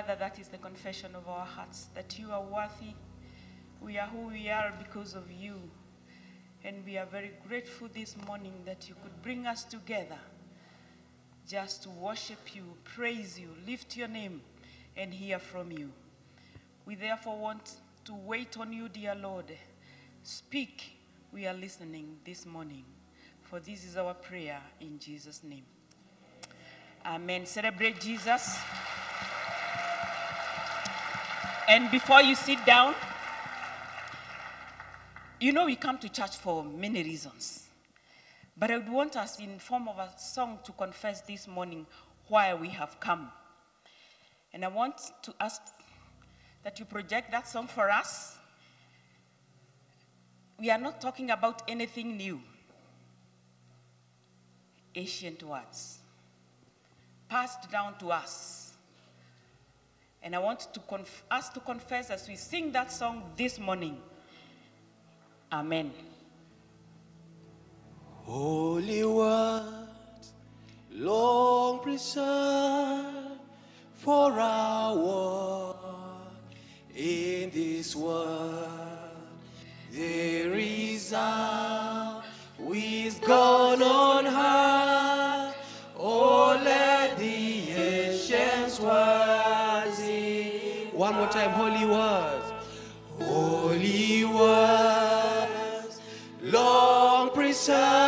Father, that is the confession of our hearts that you are worthy. We are who we are because of you. And we are very grateful this morning that you could bring us together just to worship you, praise you, lift your name, and hear from you. We therefore want to wait on you, dear Lord. Speak. We are listening this morning. For this is our prayer in Jesus' name. Amen. Celebrate Jesus. And before you sit down, you know we come to church for many reasons. But I would want us in form of a song to confess this morning why we have come. And I want to ask that you project that song for us. We are not talking about anything new. Ancient words passed down to us. And I want to us to confess as we sing that song this morning. Amen. Holy words, long preserved for our in this world. There is a wisdom on high. Time, holy words. Holy words, long preserved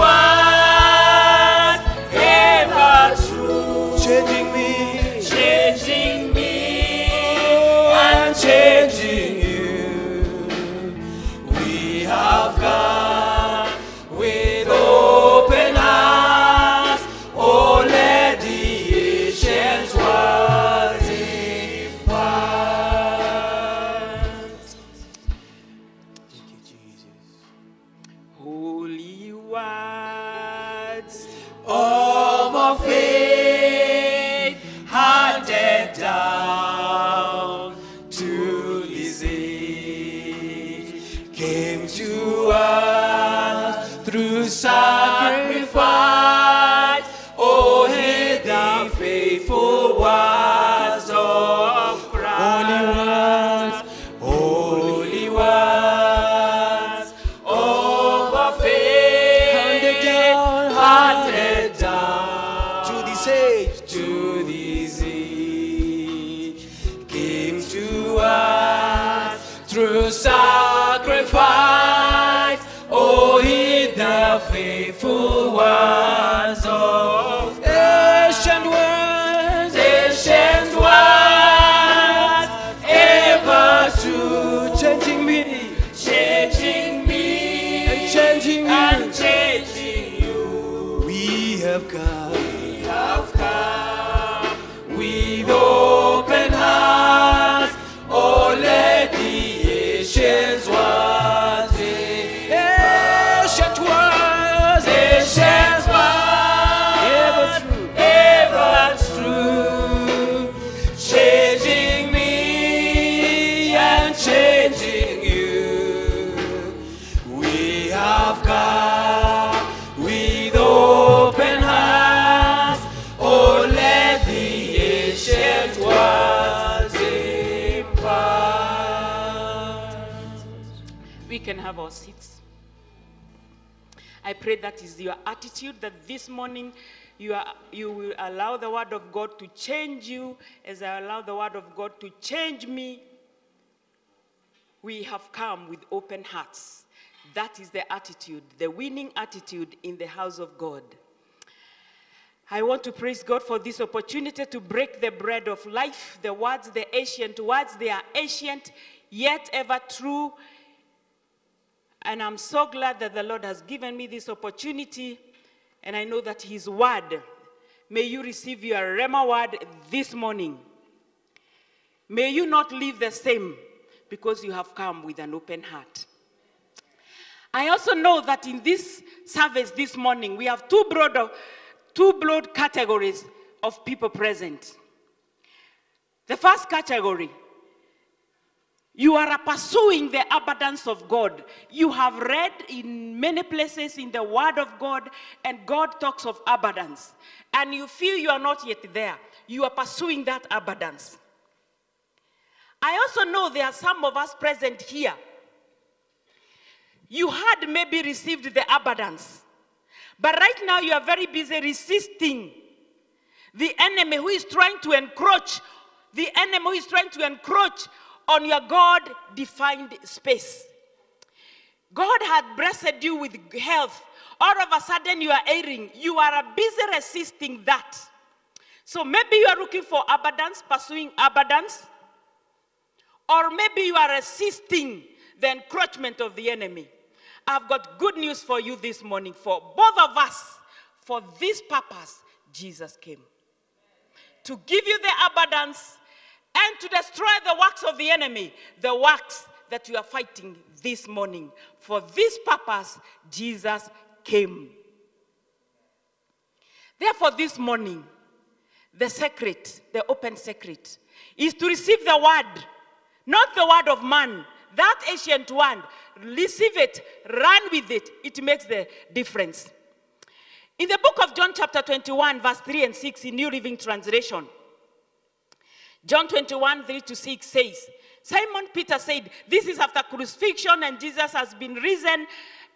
ancient faithful ones pray that is your attitude that this morning you, are, you will allow the word of God to change you as I allow the word of God to change me. We have come with open hearts. That is the attitude, the winning attitude in the house of God. I want to praise God for this opportunity to break the bread of life. The words, the ancient words, they are ancient, yet ever true. And I'm so glad that the Lord has given me this opportunity. And I know that His word, may you receive your Rhema word this morning. May you not live the same because you have come with an open heart. I also know that in this service this morning, we have two broad, two broad categories of people present. The first category, you are pursuing the abundance of God. You have read in many places in the Word of God, and God talks of abundance. And you feel you are not yet there. You are pursuing that abundance. I also know there are some of us present here. You had maybe received the abundance, but right now you are very busy resisting the enemy who is trying to encroach, the enemy who is trying to encroach on your God defined space. God had blessed you with health. All of a sudden, you are erring. You are busy resisting that. So maybe you are looking for abundance, pursuing abundance, or maybe you are resisting the encroachment of the enemy. I've got good news for you this morning. For both of us, for this purpose, Jesus came to give you the abundance and to destroy the works of the enemy, the works that you are fighting this morning. For this purpose, Jesus came. Therefore, this morning, the secret, the open secret, is to receive the word, not the word of man, that ancient one. Receive it, run with it, it makes the difference. In the book of John, chapter 21, verse 3 and 6, in New Living Translation, John 21, 3 to 6 says, Simon Peter said, This is after crucifixion, and Jesus has been risen,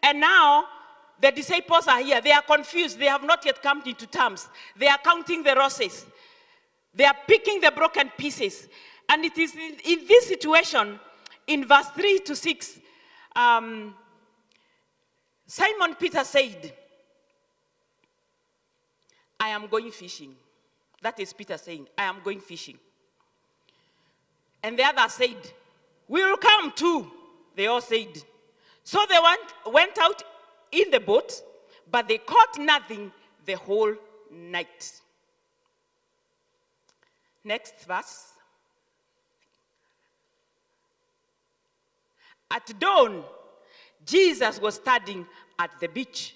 and now the disciples are here. They are confused. They have not yet come into terms. They are counting the roses. They are picking the broken pieces. And it is in, in this situation, in verse 3 to 6, um, Simon Peter said, I am going fishing. That is Peter saying, I am going fishing. And the other said, We will come too. They all said. So they went, went out in the boat, but they caught nothing the whole night. Next verse. At dawn, Jesus was standing at the beach.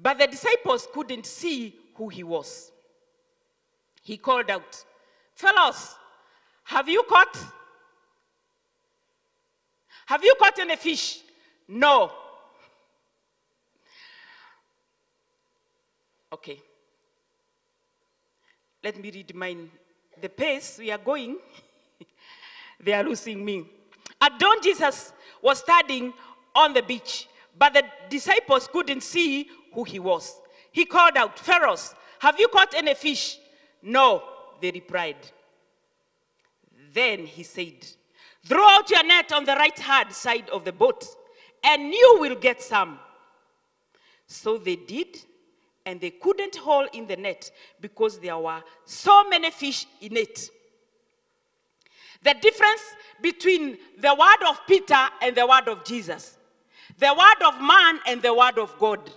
But the disciples couldn't see who he was. He called out, Fellows, have you caught? Have you caught any fish? No. Okay. Let me read mine. The pace we are going, they are losing me. At dawn, Jesus was standing on the beach, but the disciples couldn't see who he was. He called out, Pharaohs, have you caught any fish? No, they replied. Then he said, Throw out your net on the right hand side of the boat, and you will get some. So they did, and they couldn't haul in the net because there were so many fish in it. The difference between the word of Peter and the word of Jesus, the word of man and the word of God,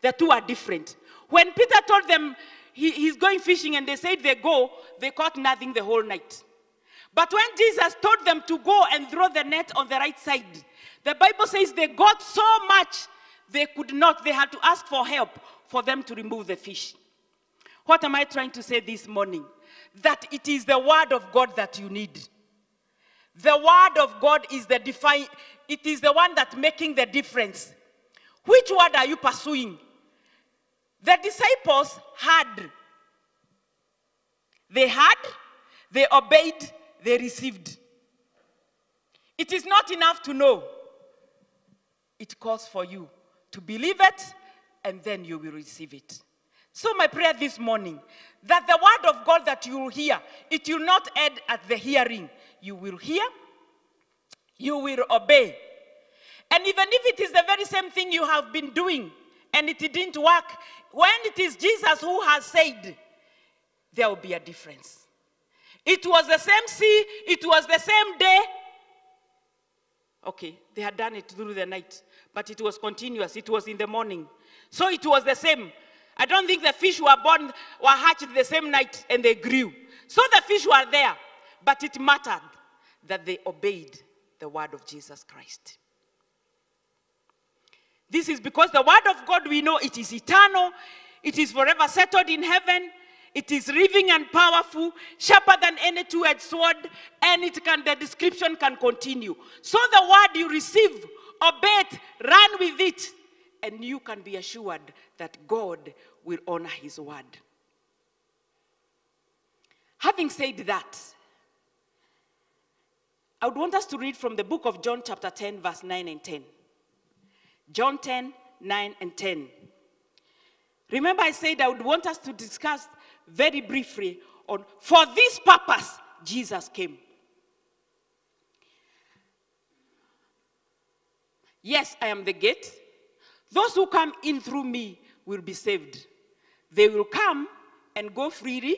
the two are different. When Peter told them he, he's going fishing and they said they go, they caught nothing the whole night. But when Jesus told them to go and throw the net on the right side, the Bible says they got so much they could not, they had to ask for help for them to remove the fish. What am I trying to say this morning? That it is the word of God that you need. The word of God is the define, it is the one that's making the difference. Which word are you pursuing? The disciples had. They had, they obeyed, they received. It is not enough to know. It calls for you to believe it and then you will receive it. So my prayer this morning that the word of God that you will hear, it will not end at the hearing. You will hear, you will obey. And even if it is the very same thing you have been doing and it didn't work, when it is Jesus who has said, there will be a difference. It was the same sea, it was the same day. Okay, they had done it through the night, but it was continuous. It was in the morning. So it was the same. I don't think the fish were born, were hatched the same night and they grew. So the fish were there, but it mattered that they obeyed the word of Jesus Christ. This is because the word of God we know it is eternal, it is forever settled in heaven, it is living and powerful, sharper than any two-edged sword, and it can the description can continue. So the word you receive, obey it, run with it, and you can be assured that God will honor his word. Having said that, I would want us to read from the book of John, chapter 10, verse 9 and 10. John 10, 9 and 10. Remember, I said I would want us to discuss very briefly on for this purpose Jesus came. Yes, I am the gate. Those who come in through me will be saved. They will come and go freely.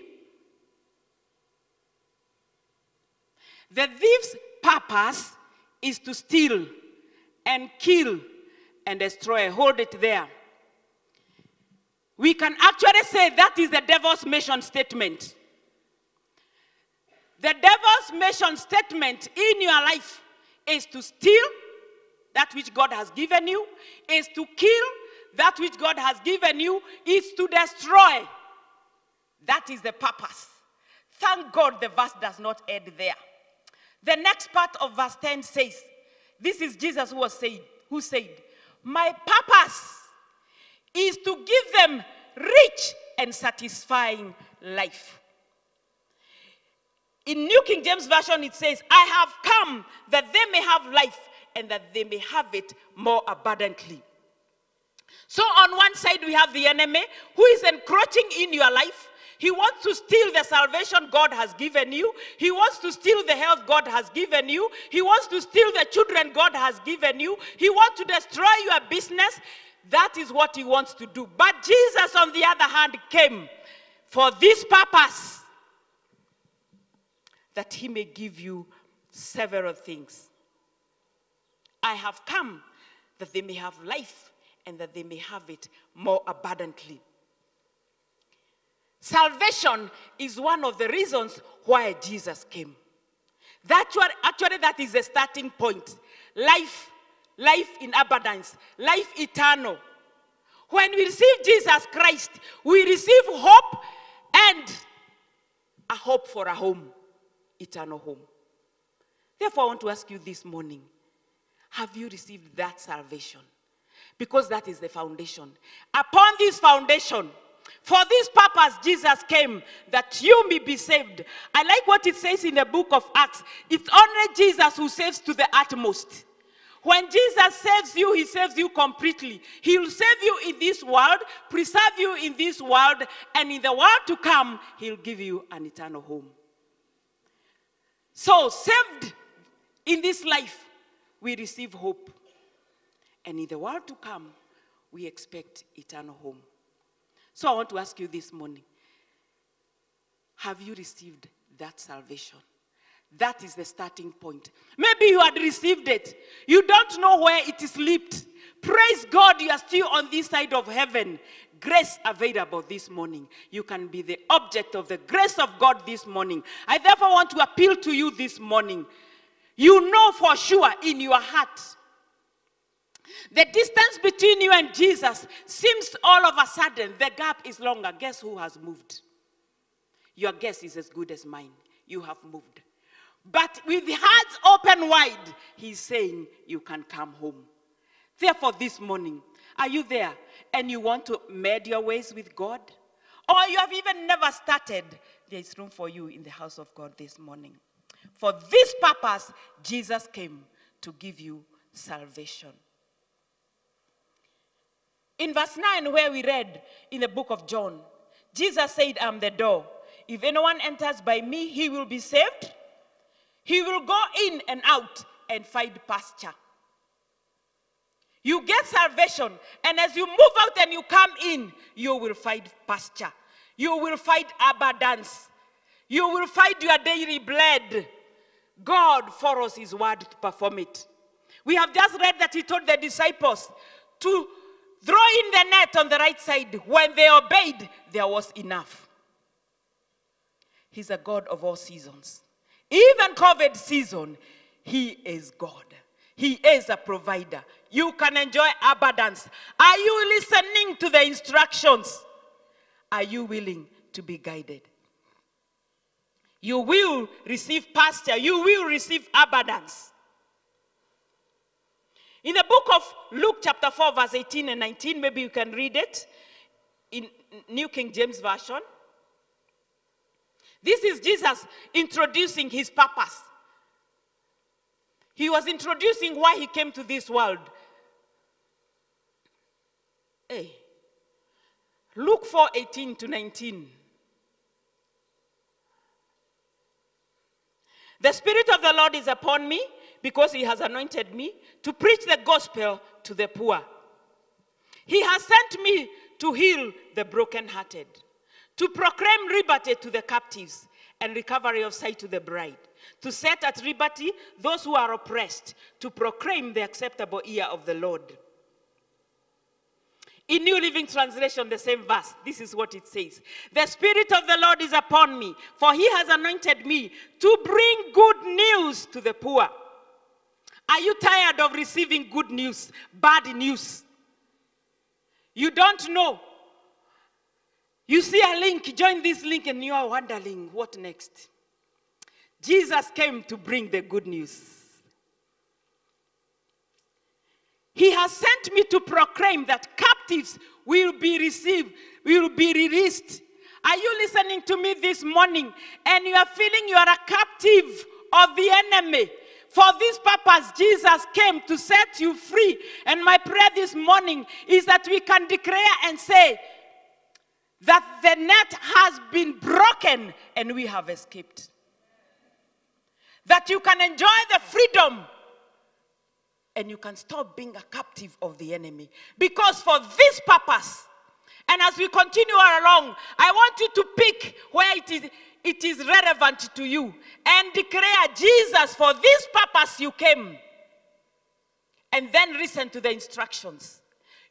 The thief's purpose is to steal and kill and destroy. Hold it there. We can actually say that is the devil's mission statement. The devil's mission statement in your life is to steal that which God has given you, is to kill that which God has given you, is to destroy. That is the purpose. Thank God the verse does not end there. The next part of verse 10 says, This is Jesus who was said, who said, My purpose is to give them rich and satisfying life. In New King James Version, it says, I have come that they may have life and that they may have it more abundantly. So, on one side, we have the enemy who is encroaching in your life. He wants to steal the salvation God has given you. He wants to steal the health God has given you. He wants to steal the children God has given you. He wants to destroy your business. That is what he wants to do. But Jesus, on the other hand, came for this purpose that he may give you several things. I have come that they may have life and that they may have it more abundantly. Salvation is one of the reasons why Jesus came. That actually, that is the starting point. Life, life in abundance, life eternal. When we receive Jesus Christ, we receive hope and a hope for a home, eternal home. Therefore, I want to ask you this morning have you received that salvation? Because that is the foundation. Upon this foundation, for this purpose, Jesus came that you may be saved. I like what it says in the book of Acts. It's only Jesus who saves to the utmost. When Jesus saves you, he saves you completely. He will save you in this world, preserve you in this world, and in the world to come, he'll give you an eternal home. So, saved in this life, we receive hope. And in the world to come, we expect eternal home. So, I want to ask you this morning have you received that salvation? That is the starting point. Maybe you had received it. You don't know where it is slipped. Praise God, you are still on this side of heaven. Grace available this morning. You can be the object of the grace of God this morning. I therefore want to appeal to you this morning. You know for sure in your heart. The distance between you and Jesus seems all of a sudden the gap is longer. Guess who has moved? Your guess is as good as mine. You have moved. But with hearts open wide, he's saying, You can come home. Therefore, this morning, are you there and you want to mend your ways with God? Or you have even never started? There is room for you in the house of God this morning. For this purpose, Jesus came to give you salvation. In verse 9, where we read in the book of John, Jesus said, I'm the door. If anyone enters by me, he will be saved. He will go in and out and find pasture. You get salvation, and as you move out and you come in, you will find pasture. You will find abundance. You will find your daily bread. God follows his word to perform it. We have just read that he told the disciples to throw in the net on the right side. When they obeyed, there was enough. He's a God of all seasons. Even COVID season, He is God. He is a provider. You can enjoy abundance. Are you listening to the instructions? Are you willing to be guided? You will receive pasture, you will receive abundance. In the book of Luke, chapter 4, verse 18 and 19, maybe you can read it in New King James Version. This is Jesus introducing his purpose. He was introducing why he came to this world. Hey. Luke 4 18 to 19. The Spirit of the Lord is upon me because he has anointed me to preach the gospel to the poor. He has sent me to heal the brokenhearted, to proclaim liberty to the captives and recovery of sight to the bride, to set at liberty those who are oppressed, to proclaim the acceptable year of the Lord. In New Living Translation, the same verse, this is what it says The Spirit of the Lord is upon me, for he has anointed me to bring good news to the poor. Are you tired of receiving good news, bad news? You don't know. You see a link, join this link, and you are wondering what next. Jesus came to bring the good news. He has sent me to proclaim that captives will be received, will be released. Are you listening to me this morning and you are feeling you are a captive of the enemy? For this purpose, Jesus came to set you free. And my prayer this morning is that we can declare and say that the net has been broken and we have escaped. That you can enjoy the freedom and you can stop being a captive of the enemy. Because for this purpose, and as we continue along, I want you to pick where it is, it is relevant to you and declare, Jesus, for this purpose you came. And then listen to the instructions.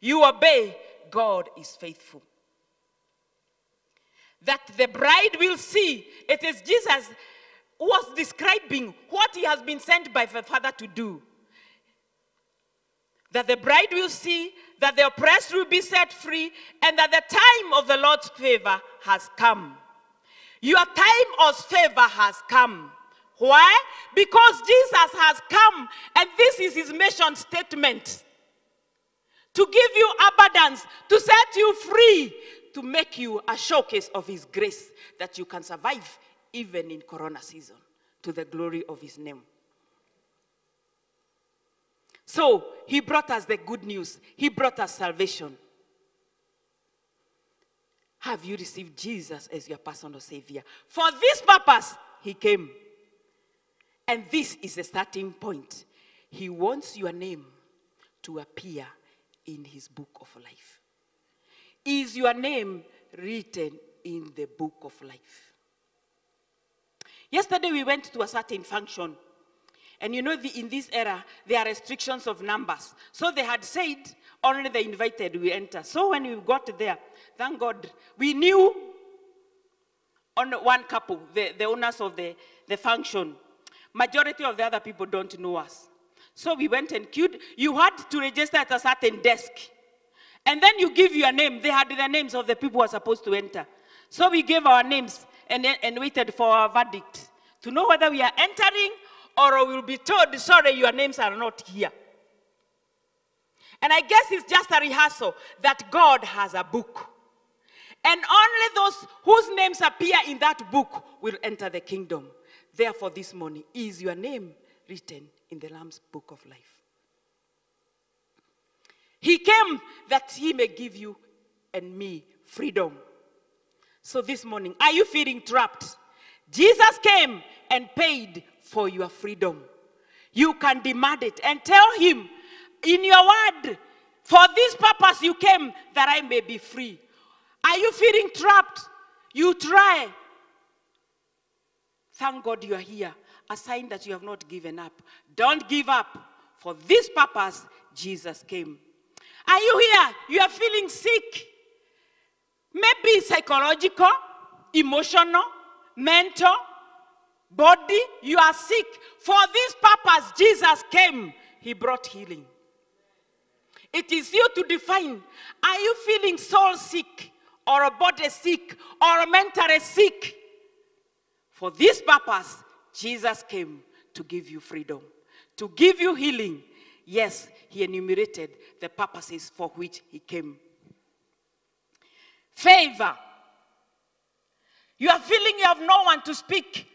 You obey, God is faithful. That the bride will see. It is Jesus who was describing what he has been sent by the Father to do that the bride will see, that the oppressed will be set free, and that the time of the Lord's favor has come. Your time of favor has come. Why? Because Jesus has come, and this is his mission statement to give you abundance, to set you free, to make you a showcase of his grace that you can survive even in corona season to the glory of his name. So he brought us the good news, he brought us salvation. Have you received Jesus as your personal Savior? For this purpose, He came. And this is the starting point. He wants your name to appear in His book of life. Is your name written in the book of life? Yesterday, we went to a certain function. And you know, the, in this era, there are restrictions of numbers. So they had said, only the invited will enter. So when we got there, thank God, we knew on one couple, the, the owners of the, the function. Majority of the other people don't know us. So we went and queued. You had to register at a certain desk. And then you give your name. They had the names of the people who are supposed to enter. So we gave our names and, and waited for our verdict to know whether we are entering or we will be told, sorry, your names are not here. And I guess it's just a rehearsal that God has a book. And only those whose names appear in that book will enter the kingdom. Therefore, this morning, is your name written in the Lamb's book of life? He came that he may give you and me freedom. So this morning, are you feeling trapped? Jesus came and paid for your freedom. You can demand it and tell him, in your word, for this purpose you came that I may be free. Are you feeling trapped? You try. Thank God you are here. A sign that you have not given up. Don't give up. For this purpose, Jesus came. Are you here? You are feeling sick. Maybe psychological, emotional, mental, body. You are sick. For this purpose, Jesus came. He brought healing. It is you to define. Are you feeling soul sick, or a body sick, or mentally sick? For this purpose, Jesus came to give you freedom, to give you healing. Yes, he enumerated the purposes for which he came. Favor. You are feeling you have no one to speak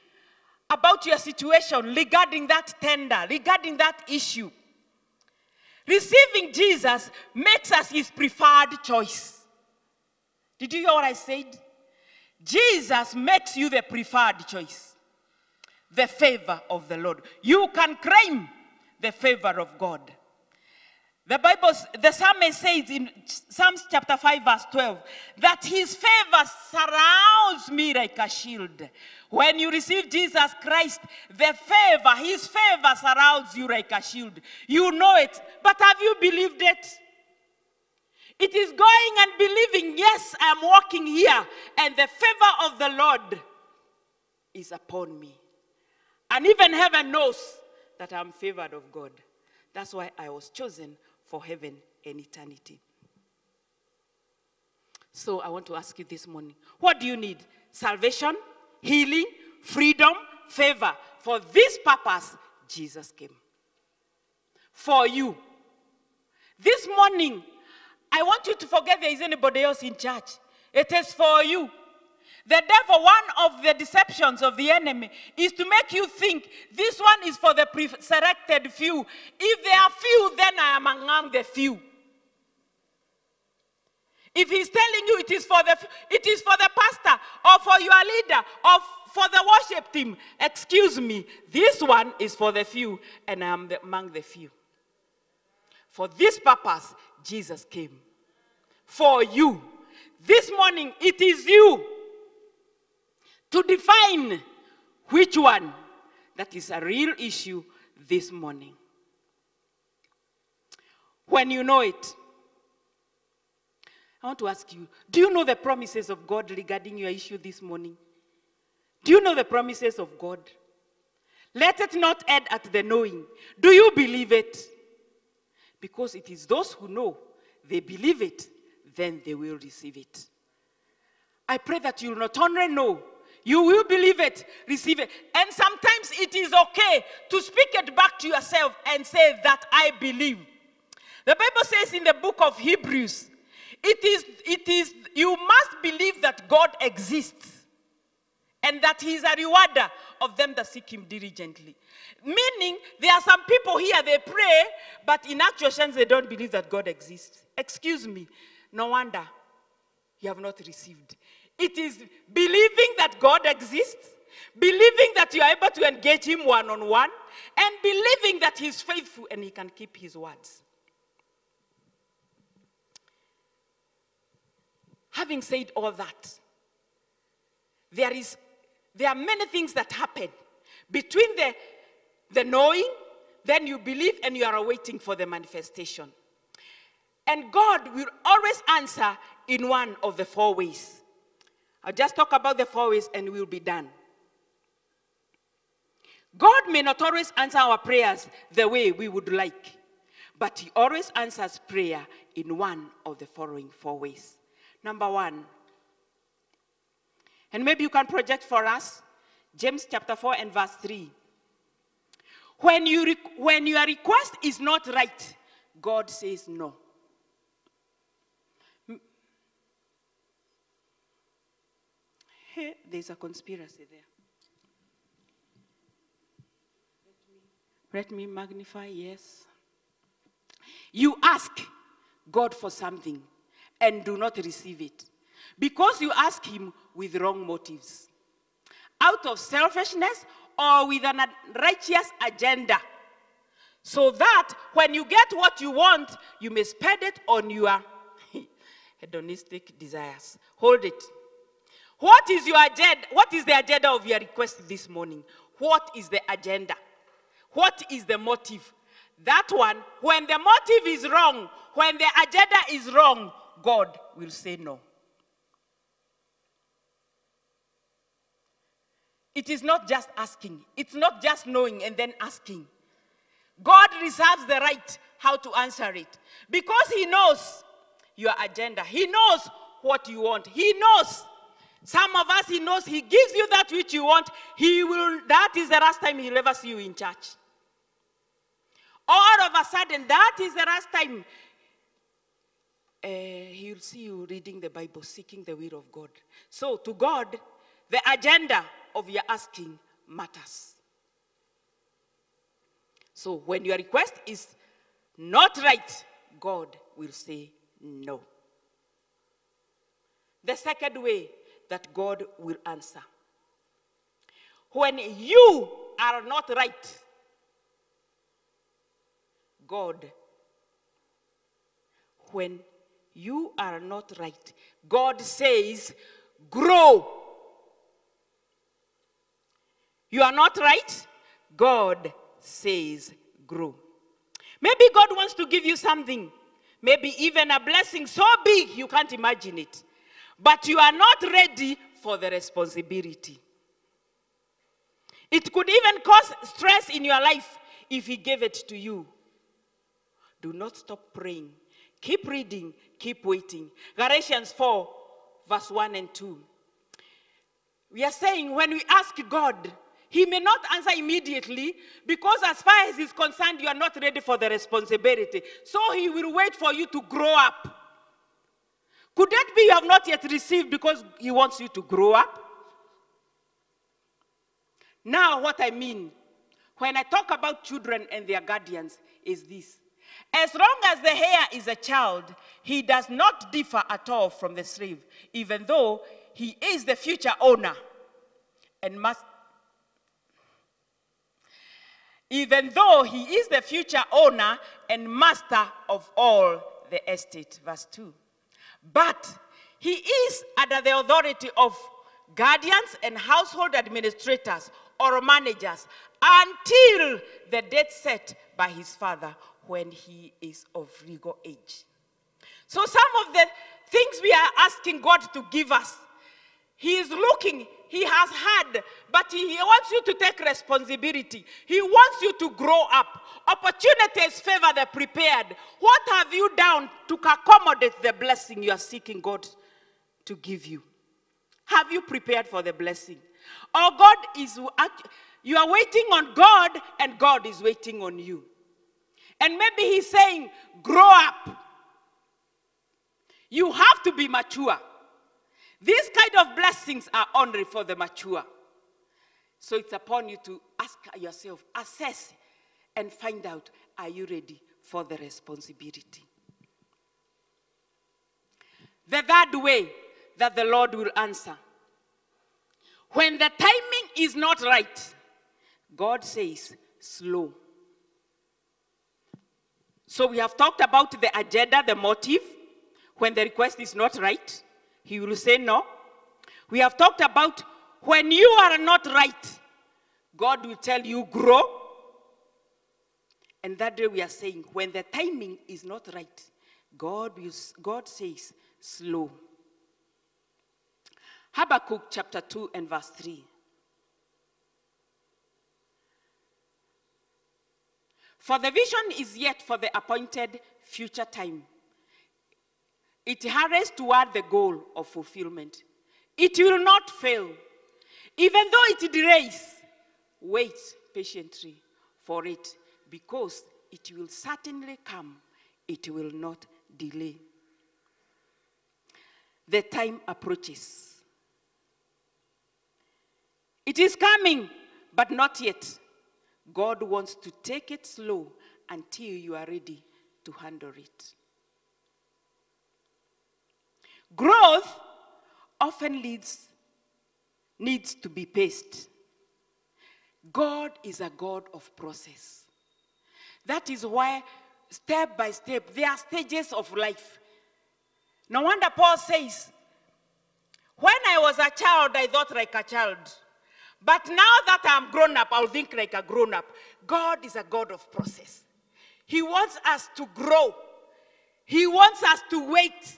about your situation regarding that tender, regarding that issue. Receiving Jesus makes us his preferred choice. Did you hear what I said? Jesus makes you the preferred choice, the favor of the Lord. You can claim the favor of God. The Bible, the psalmist says in Psalms chapter 5, verse 12, that his favor surrounds me like a shield. When you receive Jesus Christ, the favor, his favor surrounds you like a shield. You know it, but have you believed it? It is going and believing, yes, I am walking here, and the favor of the Lord is upon me. And even heaven knows that I'm favored of God. That's why I was chosen for heaven and eternity. So I want to ask you this morning what do you need? Salvation, healing, freedom, favor. For this purpose, Jesus came. For you. This morning, I want you to forget there is anybody else in church. It is for you. The devil, one of the deceptions of the enemy is to make you think this one is for the selected few. If there are few, then I am among the few. If he's telling you it is for the it is for the pastor or for your leader or for the worship team, excuse me, this one is for the few and I am the, among the few. For this purpose, Jesus came. For you. This morning, it is you to define which one that is a real issue this morning. When you know it, I want to ask you do you know the promises of God regarding your issue this morning? Do you know the promises of God? Let it not end at the knowing. Do you believe it? Because it is those who know, they believe it, then they will receive it. I pray that you will not only know, you will believe it, receive it. And sometimes it is okay to speak it back to yourself and say that I believe. The Bible says in the book of Hebrews, it is, it is, you must believe that God exists. and that he is a rewarder of them that seek him diligently. Meaning, there are some people here, they pray, but in actual sense, they don't believe that God exists. Excuse me, no wonder you have not received. It is believing that God exists, believing that you are able to engage him one on one, and believing that he's faithful and he can keep his words. Having said all that, there is there are many things that happen between the, the knowing, then you believe, and you are waiting for the manifestation. And God will always answer in one of the four ways. I'll just talk about the four ways and we'll be done. God may not always answer our prayers the way we would like, but He always answers prayer in one of the following four ways. Number one, and maybe you can project for us James chapter 4 and verse 3. When, you when your request is not right, God says no. Hey, there's a conspiracy there. Let me magnify, yes. You ask God for something and do not receive it because you ask Him with wrong motives, out of selfishness or with an righteous agenda. So that when you get what you want, you may spend it on your hedonistic desires. Hold it. What is your agenda? What is the agenda of your request this morning? What is the agenda? What is the motive? That one, when the motive is wrong, when the agenda is wrong, God will say no. It is not just asking, it's not just knowing and then asking. God reserves the right how to answer it because He knows your agenda, He knows what you want, He knows. Some of us, He knows He gives you that which you want. He will, that is the last time He'll ever see you in church. All of a sudden, that is the last time uh, He'll see you reading the Bible, seeking the will of God. So, to God, the agenda of your asking matters. So when your request is not right, God will say no. The second way that God will answer. When you are not right, God, when you are not right, God says, grow. You are not right, God says, grow. Maybe God wants to give you something, maybe even a blessing so big you can't imagine it, but you are not ready for the responsibility. It could even cause stress in your life if He gave it to you. Do not stop praying. Keep reading, keep waiting. Galatians 4, verse 1 and 2. We are saying when we ask God, He may not answer immediately because, as far as He's concerned, you are not ready for the responsibility. So He will wait for you to grow up. Could that be you have not yet received because He wants you to grow up? Now, what I mean when I talk about children and their guardians is this. As long as the heir is a child, he does not differ at all from the slave, even though he is the future owner and must. Even though he is the future owner and master of all the estate. Verse 2. But he is under the authority of guardians and household administrators or managers until the date set by his father when he is of legal age. So, some of the things we are asking God to give us, He is looking, He has had, but He wants you to take responsibility. He wants you to grow up. Opportunities favor the prepared. What have you done to accommodate the blessing you are seeking God to give you? Have you prepared for the blessing? Or God is, you are waiting on God and God is waiting on you. And maybe He's saying, grow up. You have to be mature. These kind of blessings are only for the mature. So it's upon you to ask yourself, assess, and find out are you ready for the responsibility? The third way that the Lord will answer when the timing is not right, God says, slow. So we have talked about the agenda, the motive. When the request is not right, He will say no. We have talked about when you are not right, God will tell you, grow. And that day we are saying, when the timing is not right, God, will, God says, slow. Habakkuk chapter 2 and verse 3. For the vision is yet for the appointed future time. It hurries toward the goal of fulfillment. It will not fail. Even though it delays, wait patiently for it because it will certainly come. It will not delay. The time approaches. It is coming, but not yet. God wants to take it slow until you are ready to handle it. Growth often leads, needs to be paced. God is a God of process. That is why, step by step, there are stages of life. No wonder Paul says, When I was a child, I thought like a child. But now that I'm grown up, I'll think like a grown up. God is a God of process. He wants us to grow, He wants us to wait.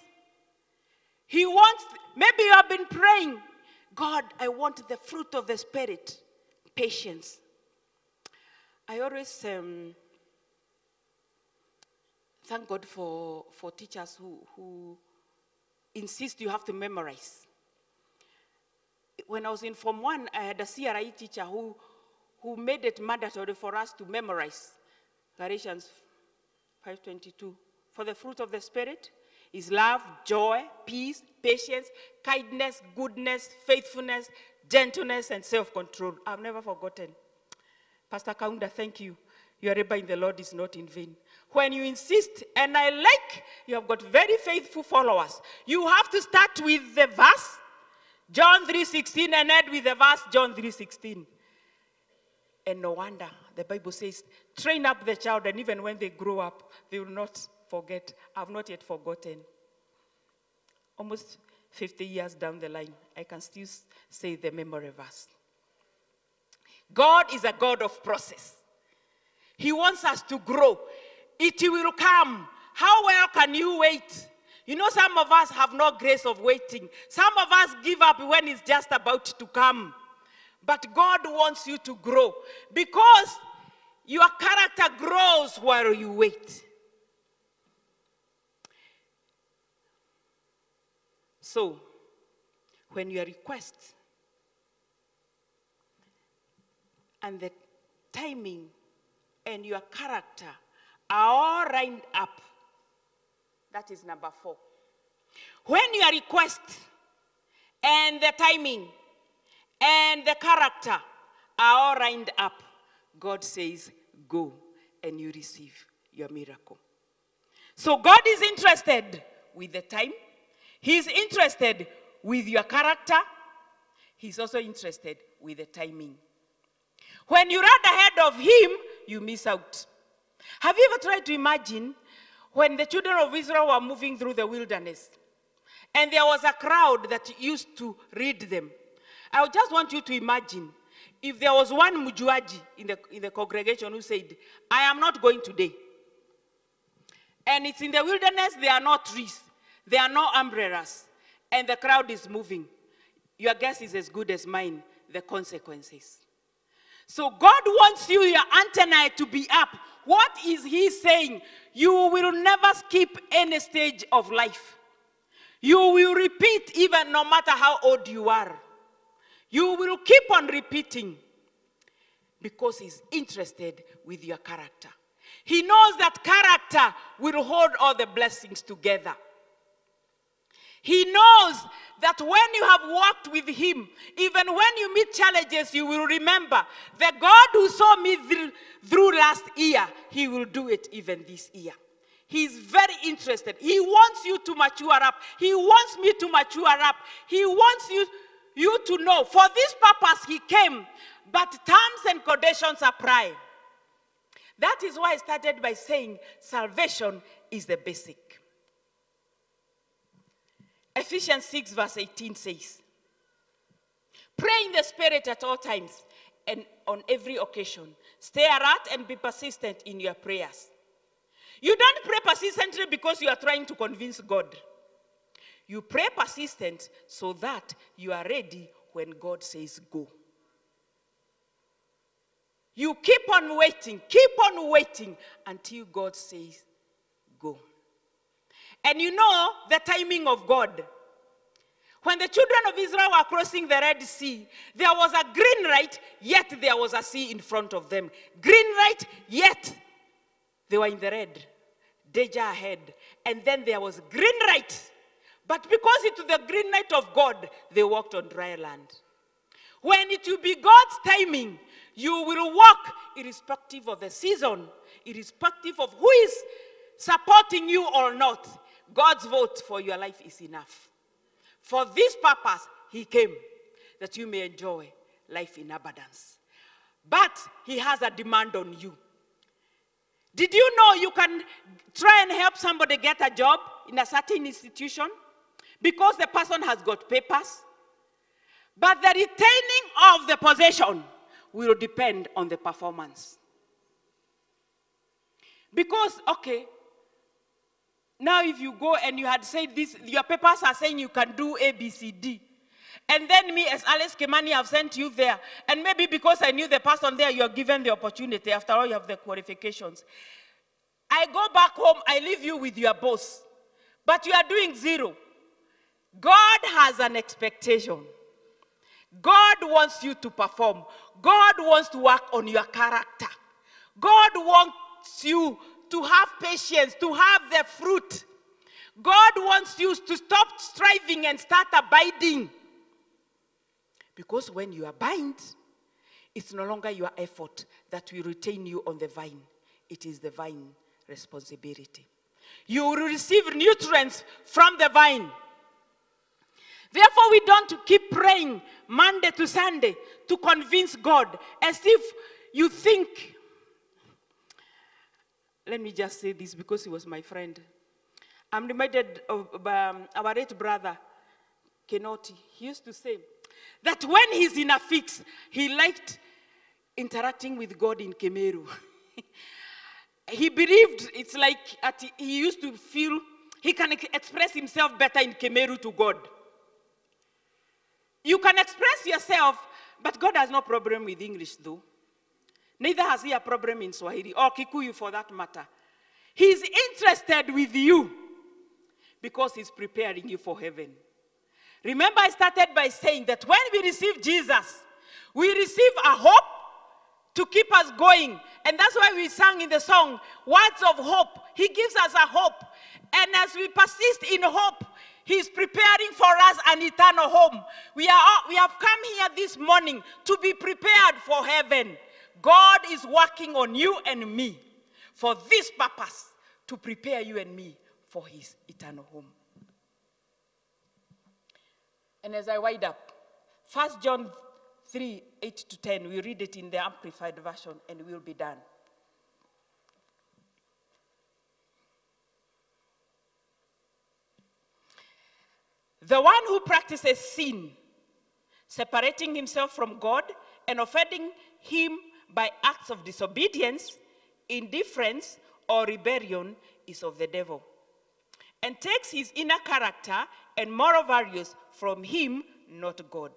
He wants, maybe you have been praying, God, I want the fruit of the Spirit, patience. I always um, thank God for, for teachers who, who insist you have to memorize. When I was in Form 1, I had a CRE teacher who, who made it mandatory for us to memorize Galatians 5.22. For the fruit of the Spirit is love, joy, peace, patience, kindness, goodness, faithfulness, gentleness, and self-control. I've never forgotten. Pastor Kaunda, thank you. Your labor in the Lord is not in vain. When you insist, and I like, you have got very faithful followers. You have to start with the verse, John 3.16, and end with the verse, John 3.16. And no wonder, the Bible says, train up the child, and even when they grow up, they will not forget. I've not yet forgotten. Almost 50 years down the line, I can still say the memory verse. God is a God of process. He wants us to grow. It will come. How well can you wait? You know, some of us have no grace of waiting. Some of us give up when it's just about to come. But God wants you to grow because your character grows while you wait. So, when your request and the timing and your character are all lined up, that is number four. When your request and the timing and the character are all lined up, God says, Go and you receive your miracle. So God is interested with the time, He's interested with your character, He's also interested with the timing. When you run ahead of Him, you miss out. Have you ever tried to imagine when the children of Israel were moving through the wilderness and there was a crowd that used to read them? I just want you to imagine if there was one Mujuaji in the, in the congregation who said, I am not going today. And it's in the wilderness, there are no trees, there are no umbrellas, and the crowd is moving. Your guess is as good as mine, the consequences. So God wants you, your antennae, to be up. What is He saying? You will never skip any stage of life. You will repeat even no matter how old you are. You will keep on repeating because He's interested with your character. He knows that character will hold all the blessings together. He knows that when you have walked with Him, even when you meet challenges, you will remember the God who saw me through, through last year, He will do it even this year. He's very interested. He wants you to mature up. He wants me to mature up. He wants you, you to know for this purpose He came, but terms and conditions apply. That is why I started by saying salvation is the basic. Ephesians 6, verse 18 says, Pray in the Spirit at all times and on every occasion. Stay alert and be persistent in your prayers. You don't pray persistently because you are trying to convince God. You pray persistent so that you are ready when God says go. You keep on waiting, keep on waiting until God says go. And you know the timing of God. When the children of Israel were crossing the Red Sea, there was a green light, yet there was a sea in front of them. Green light, yet they were in the red. Danger ahead. And then there was green light. But because it was the green light of God, they walked on dry land. When it will be God's timing, you will walk irrespective of the season, irrespective of who is supporting you or not. God's vote for your life is enough. For this purpose, He came that you may enjoy life in abundance. But He has a demand on you. Did you know you can try and help somebody get a job in a certain institution because the person has got papers? But the retaining of the possession will depend on the performance. Because, okay, now if you go and you had said this, your papers are saying you can do A, B, C, D. And then me as Alice Kimani have sent you there. And maybe because I knew the person there, you're given the opportunity. After all, you have the qualifications. I go back home, I leave you with your boss. But you are doing zero. God has an expectation. God wants you to perform. God wants to work on your character. God wants you to have patience, to have the fruit. God wants you to stop striving and start abiding. Because when you abide, it's no longer your effort that will retain you on the vine, it is the vine responsibility. You will receive nutrients from the vine. Therefore, we don't keep praying Monday to Sunday to convince God as if you think. Let me just say this because he was my friend. I'm reminded of um, our late brother, Kinoti. He used to say that when he's in a fix, he liked interacting with God in Kimeru. he believed it's like at, he used to feel he can express himself better in Kimeru to God. You can express yourself, but God has no problem with English, though. Neither has he a problem in Swahili oh, or Kikuyu for that matter. He's interested with you because he's preparing you for heaven. Remember, I started by saying that when we receive Jesus, we receive a hope to keep us going. And that's why we sang in the song, Words of Hope. He gives us a hope. And as we persist in hope, He's preparing for us an eternal home. We, are, we have come here this morning to be prepared for heaven. God is working on you and me for this purpose to prepare you and me for His eternal home. And as I wind up, 1 John 3 8 to 10, we read it in the Amplified Version and we'll be done. The one who practices sin, separating himself from God and offending him by acts of disobedience, indifference, or rebellion is of the devil, and takes his inner character and moral values from him, not God.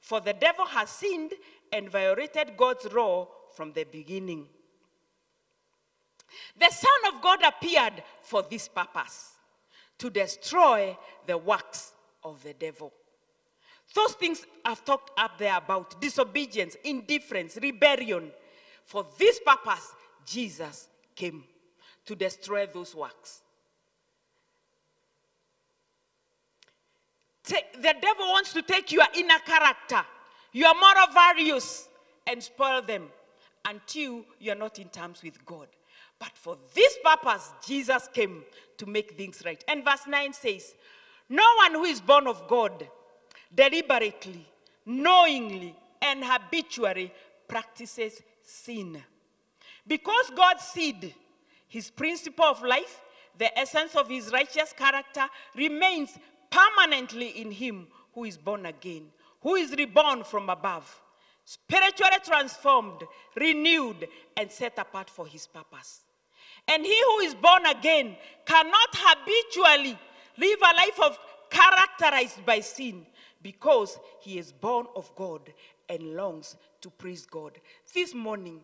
For the devil has sinned and violated God's law from the beginning. The Son of God appeared for this purpose to destroy the works of the devil. Those things I've talked up there about disobedience, indifference, rebellion. For this purpose, Jesus came to destroy those works. the devil wants to take your inner character, your moral values, and spoil them until you are not in terms with God. But for this purpose, Jesus came to make things right. And verse 9 says, No one who is born of God deliberately, knowingly, and habitually practices sin. Because God's seed, his principle of life, the essence of his righteous character, remains permanently in him who is born again, who is reborn from above, spiritually transformed, renewed, and set apart for his purpose. And he who is born again cannot habitually live a life of characterized by sin because he is born of God and longs to praise God. This morning,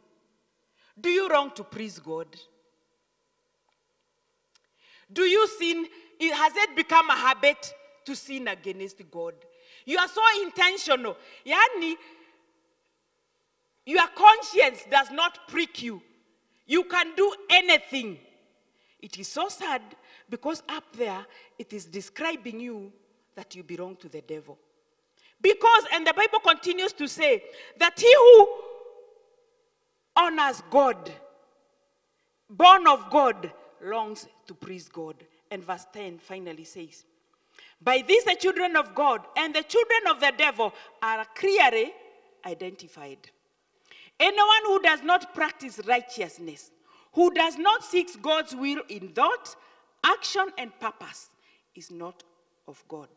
do you long to praise God? Do you sin? Has it become a habit to sin against God? You are so intentional. Yani, your conscience does not prick you. You can do anything. It is so sad because up there it is describing you that you belong to the devil. Because, and the Bible continues to say that he who honors God, born of God, longs to praise God. And verse 10 finally says, By this the children of God and the children of the devil are clearly identified. Anyone who does not practice righteousness, who does not seek God's will in thought, action, and purpose, is not of God.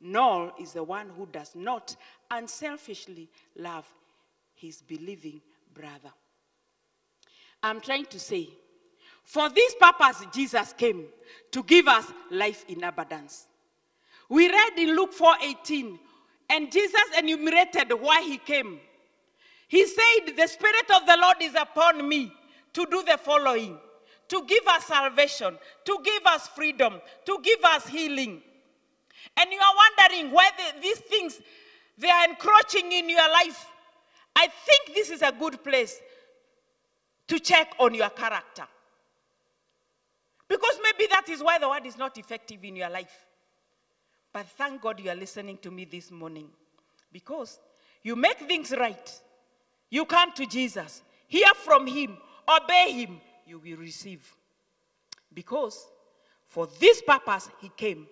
Nor is the one who does not unselfishly love his believing brother. I'm trying to say, for this purpose, Jesus came to give us life in abundance. We read in Luke 4:18, and Jesus enumerated why he came. He said, The Spirit of the Lord is upon me to do the following to give us salvation, to give us freedom, to give us healing. And you are wondering why the- these things they are encroaching in your life. I think this is a good place to check on your character. Because maybe that is why the word is not effective in your life. But thank God you are listening to me this morning. Because you make things right. You come to Jesus, hear from him, obey him, you will receive. Because for this purpose he came,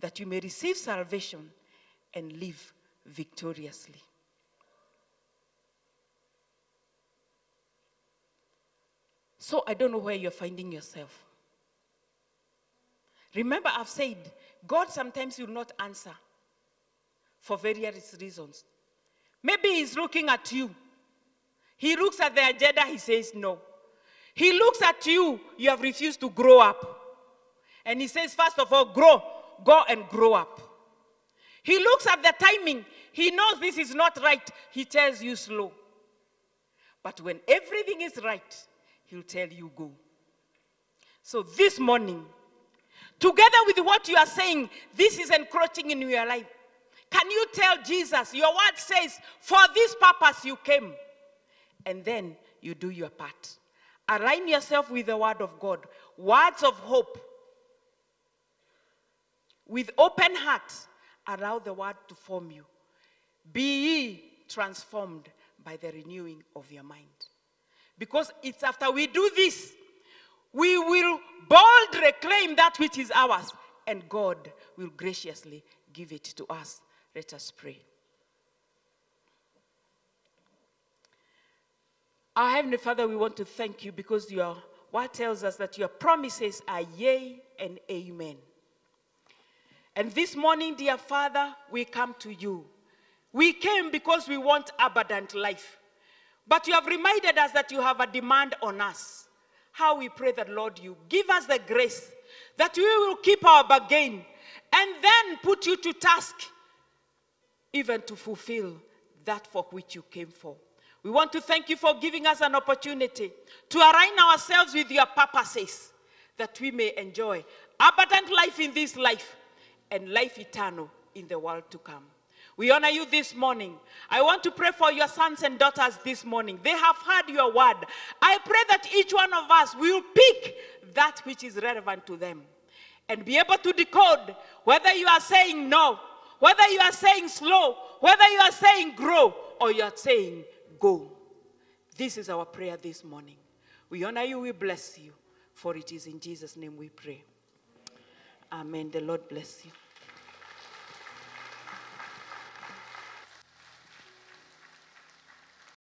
that you may receive salvation and live victoriously. So I don't know where you're finding yourself. Remember, I've said God sometimes will not answer for various reasons. Maybe He's looking at you. He looks at the agenda, He says no. He looks at you, you have refused to grow up. And He says, first of all, grow, go and grow up. He looks at the timing, He knows this is not right, He tells you slow. But when everything is right, He'll tell you go. So this morning, together with what you are saying, this is encroaching in your life. Can you tell Jesus, your word says, for this purpose you came? And then you do your part. Align yourself with the word of God, words of hope. With open heart, allow the word to form you. Be ye transformed by the renewing of your mind. Because it's after we do this, we will boldly claim that which is ours, and God will graciously give it to us. Let us pray. Our Heavenly Father, we want to thank you because your word tells us that your promises are yea and amen. And this morning, dear Father, we come to you. We came because we want abundant life. But you have reminded us that you have a demand on us. How we pray that, Lord, you give us the grace that we will keep our bargain and then put you to task, even to fulfill that for which you came for. We want to thank you for giving us an opportunity to align ourselves with your purposes that we may enjoy abundant life in this life and life eternal in the world to come. We honor you this morning. I want to pray for your sons and daughters this morning. They have heard your word. I pray that each one of us will pick that which is relevant to them and be able to decode whether you are saying no, whether you are saying slow, whether you are saying grow, or you are saying go. This is our prayer this morning. We honor you, we bless you, for it is in Jesus' name we pray. Amen. The Lord bless you.